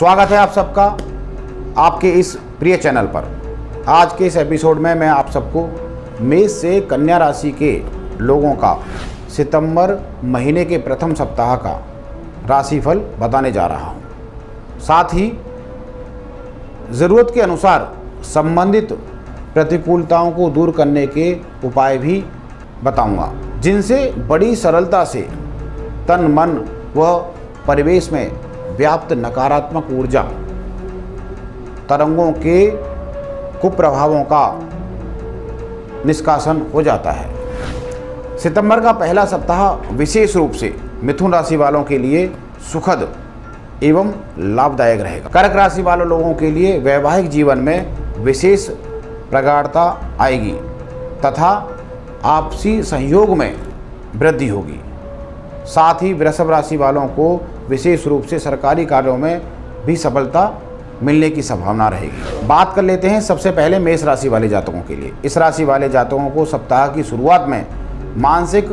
स्वागत है आप सबका आपके इस प्रिय चैनल पर। आज के इस एपिसोड में मैं आप सबको मेष से कन्या राशि के लोगों का सितंबर महीने के प्रथम सप्ताह का राशिफल बताने जा रहा हूँ। साथ ही ज़रूरत के अनुसार संबंधित प्रतिकूलताओं को दूर करने के उपाय भी बताऊँगा, जिनसे बड़ी सरलता से तन, मन व परिवेश में व्याप्त नकारात्मक ऊर्जा तरंगों के कुप्रभावों का निष्कासन हो जाता है। सितंबर का पहला सप्ताह विशेष रूप से मिथुन राशि वालों के लिए सुखद एवं लाभदायक रहेगा। कर्क राशि वालों लोगों के लिए वैवाहिक जीवन में विशेष प्रगाढ़ता आएगी तथा आपसी सहयोग में वृद्धि होगी। साथ ही वृषभ राशि वालों को विशेष रूप से सरकारी कार्यों में भी सफलता मिलने की संभावना रहेगी। बात कर लेते हैं सबसे पहले मेष राशि वाले जातकों के लिए। इस राशि वाले जातकों को सप्ताह की शुरुआत में मानसिक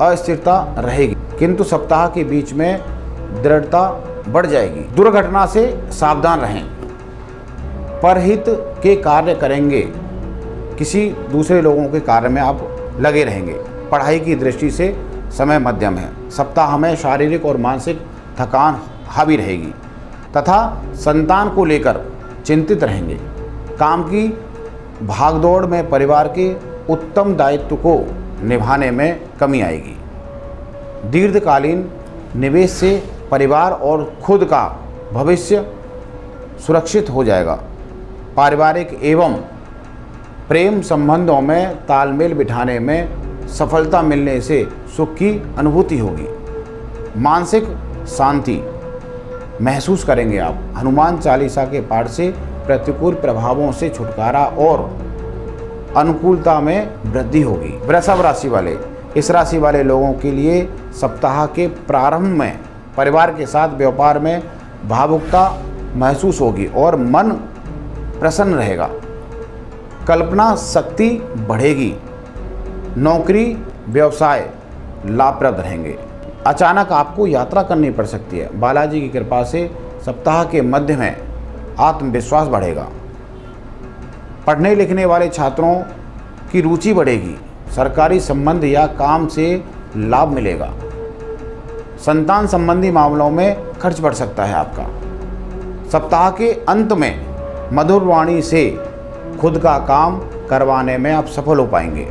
अस्थिरता रहेगी, किंतु सप्ताह के बीच में दृढ़ता बढ़ जाएगी। दुर्घटना से सावधान रहें। परहित के कार्य करेंगे। किसी दूसरे लोगों के कार्य में आप लगे रहेंगे। पढ़ाई की दृष्टि से समय मध्यम है। सप्ताह में शारीरिक और मानसिक थकान हावी रहेगी, तथा संतान को लेकर चिंतित रहेंगे। काम की भागदौड़ में परिवार के उत्तम दायित्व को निभाने में कमी आएगी। दीर्घकालीन निवेश से परिवार और खुद का भविष्य सुरक्षित हो जाएगा। पारिवारिक एवं प्रेम संबंधों में तालमेल बिठाने में सफलता मिलने से सुख की अनुभूति होगी। मानसिक शांति महसूस करेंगे आप। हनुमान चालीसा के पाठ से प्रतिकूल प्रभावों से छुटकारा और अनुकूलता में वृद्धि होगी। वृषभ राशि वाले, इस राशि वाले लोगों के लिए सप्ताह के प्रारंभ में परिवार के साथ व्यापार में भावुकता महसूस होगी और मन प्रसन्न रहेगा। कल्पना शक्ति बढ़ेगी। नौकरी, व्यवसाय लाभप्रद रहेंगे। अचानक आपको यात्रा करनी पड़ सकती है। बालाजी की कृपा से सप्ताह के मध्य में आत्मविश्वास बढ़ेगा। पढ़ने लिखने वाले छात्रों की रुचि बढ़ेगी। सरकारी संबंध या काम से लाभ मिलेगा। संतान संबंधी मामलों में खर्च बढ़ सकता है आपका। सप्ताह के अंत में मधुर वाणी से खुद का काम करवाने में आप सफल हो पाएँगे।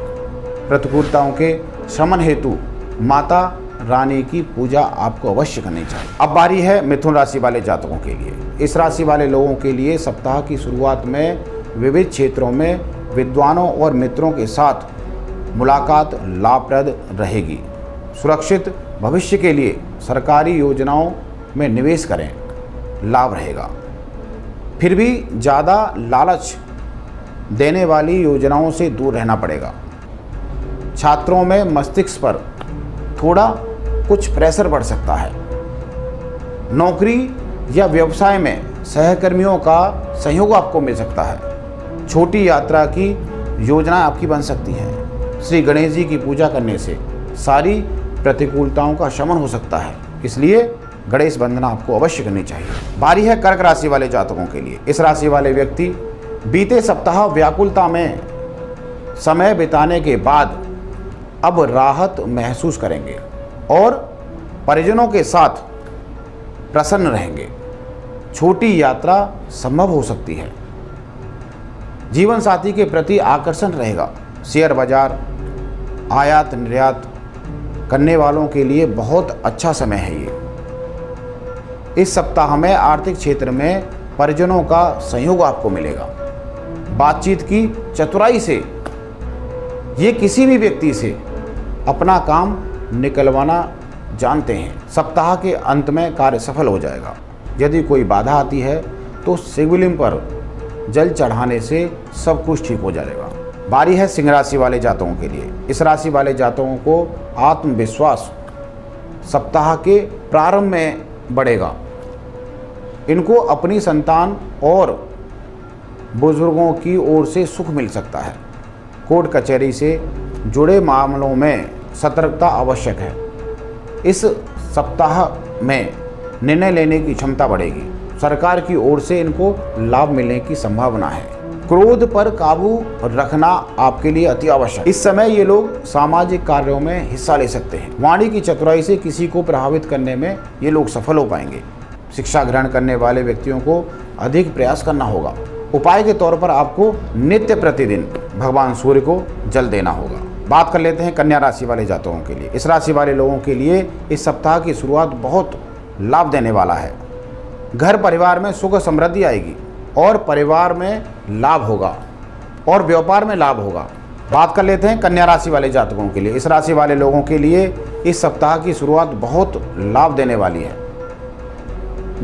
प्रतिकूलताओं के शमन हेतु माता रानी की पूजा आपको अवश्य करनी चाहिए। अब बारी है मिथुन राशि वाले जातकों के लिए। इस राशि वाले लोगों के लिए सप्ताह की शुरुआत में विविध क्षेत्रों में विद्वानों और मित्रों के साथ मुलाकात लाभप्रद रहेगी। सुरक्षित भविष्य के लिए सरकारी योजनाओं में निवेश करें, लाभ रहेगा। फिर भी ज़्यादा लालच देने वाली योजनाओं से दूर रहना पड़ेगा। छात्रों में मस्तिष्क पर थोड़ा कुछ प्रेशर बढ़ सकता है। नौकरी या व्यवसाय में सहकर्मियों का सहयोग आपको मिल सकता है। छोटी यात्रा की योजना आपकी बन सकती है। श्री गणेश जी की पूजा करने से सारी प्रतिकूलताओं का शमन हो सकता है। इसलिए गणेश वंदना आपको अवश्य करनी चाहिए। बारी है कर्क राशि वाले जातकों के लिए। इस राशि वाले व्यक्ति बीते सप्ताह व्याकुलता में समय बिताने के बाद अब राहत महसूस करेंगे और परिजनों के साथ प्रसन्न रहेंगे। छोटी यात्रा संभव हो सकती है। जीवन साथी के प्रति आकर्षण रहेगा। शेयर बाज़ार, आयात निर्यात करने वालों के लिए बहुत अच्छा समय है ये। इस सप्ताह में आर्थिक क्षेत्र में परिजनों का सहयोग आपको मिलेगा। बातचीत की चतुराई से ये किसी भी व्यक्ति से अपना काम निकलवाना जानते हैं। सप्ताह के अंत में कार्य सफल हो जाएगा। यदि कोई बाधा आती है तो शिवलिंग पर जल चढ़ाने से सब कुछ ठीक हो जाएगा। बारी है सिंह राशि वाले जातकों के लिए। इस राशि वाले जातकों को आत्मविश्वास सप्ताह के प्रारंभ में बढ़ेगा। इनको अपनी संतान और बुज़ुर्गों की ओर से सुख मिल सकता है। कोर्ट कचहरी से जुड़े मामलों में सतर्कता आवश्यक है। इस सप्ताह में निर्णय लेने की क्षमता बढ़ेगी। सरकार की ओर से इनको लाभ मिलने की संभावना है। क्रोध पर काबू रखना आपके लिए अति आवश्यक। इस समय ये लोग सामाजिक कार्यों में हिस्सा ले सकते हैं। वाणी की चतुराई से किसी को प्रभावित करने में ये लोग सफल हो पाएँगे। शिक्षा ग्रहण करने वाले व्यक्तियों को अधिक प्रयास करना होगा। उपाय के तौर पर आपको नित्य प्रतिदिन भगवान सूर्य को जल देना होगा। बात कर लेते हैं कन्या राशि वाले जातकों के लिए। इस राशि वाले लोगों के लिए इस सप्ताह की शुरुआत बहुत लाभ देने वाला है। घर परिवार में सुख समृद्धि आएगी और परिवार में लाभ होगा और व्यापार में लाभ होगा। बात कर लेते हैं कन्या राशि वाले जातकों के लिए। इस राशि वाले लोगों के लिए इस सप्ताह की शुरुआत बहुत लाभ देने वाली है।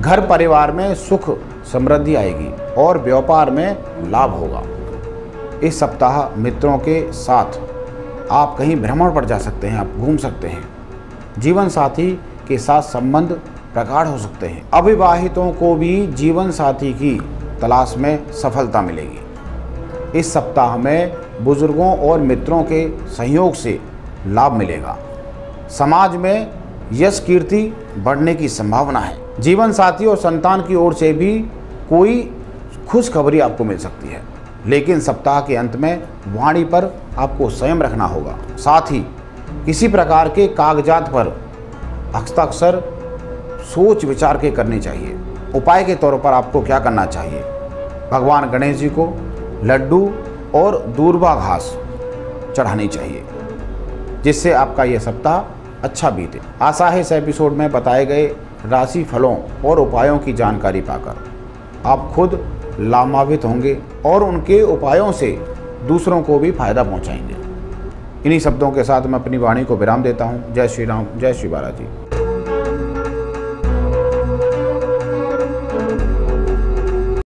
घर परिवार में सुख समृद्धि आएगी और व्यापार में लाभ होगा। इस सप्ताह मित्रों के साथ आप कहीं भ्रमण पर जा सकते हैं, आप घूम सकते हैं। जीवन साथी के साथ संबंध प्रगाढ़ हो सकते हैं। अविवाहितों को भी जीवन साथी की तलाश में सफलता मिलेगी। इस सप्ताह में बुज़ुर्गों और मित्रों के सहयोग से लाभ मिलेगा। समाज में यश कीर्ति बढ़ने की संभावना है। जीवन साथी और संतान की ओर से भी कोई खुशखबरी आपको मिल सकती है। लेकिन सप्ताह के अंत में वाणी पर आपको संयम रखना होगा। साथ ही किसी प्रकार के कागजात पर हस्ताक्षर, सोच विचार के करने चाहिए। उपाय के तौर पर आपको क्या करना चाहिए? भगवान गणेश जी को लड्डू और दूरबा घास चढ़ानी चाहिए, जिससे आपका यह सप्ताह अच्छा बीते। आशा है इस एपिसोड में बताए गए राशि फलों और उपायों की जानकारी पाकर आप खुद लाभान्वित होंगे और उनके उपायों से दूसरों को भी फ़ायदा पहुंचाएँगे। इन्हीं शब्दों के साथ मैं अपनी वाणी को विराम देता हूँ। जय श्री राम, जय श्री बालाजी।